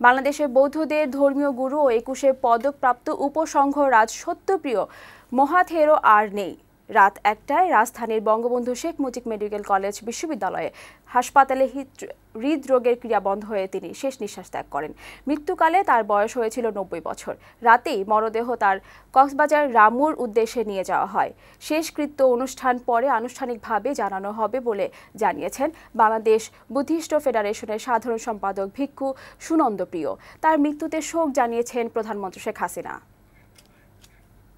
বাংলাদেশের বৌদ্ধদের ধর্মীয় গুরু ও একুশে পদকপ্রাপ্ত উপসংঘ রাজ সত্যপ্রিয় মহাথেরো আর নেই। রাত একটায় রাজধানীর বঙ্গবন্ধু শেখ মুজিব মেডিকেল কলেজ বিশ্ববিদ্যালয়ে হাসপাতালে হৃদরোগের ক্রিয়া বন্ধ হয়ে তিনি শেষ নিঃশ্বাস ত্যাগ করেন। মৃত্যুকালে তার বয়স হয়েছিল নব্বই বছর। রাতেই মরদেহ তার কক্সবাজার রামুর উদ্দেশ্যে নিয়ে যাওয়া হয়। শেষকৃত্য অনুষ্ঠান পরে আনুষ্ঠানিকভাবে জানানো হবে বলে জানিয়েছেন বাংলাদেশ বুদ্ধিস্ট ফেডারেশনের সাধারণ সম্পাদক ভিক্ষু সুনন্দ প্রিয়। তার মৃত্যুতে শোক জানিয়েছেন প্রধানমন্ত্রী শেখ হাসিনা।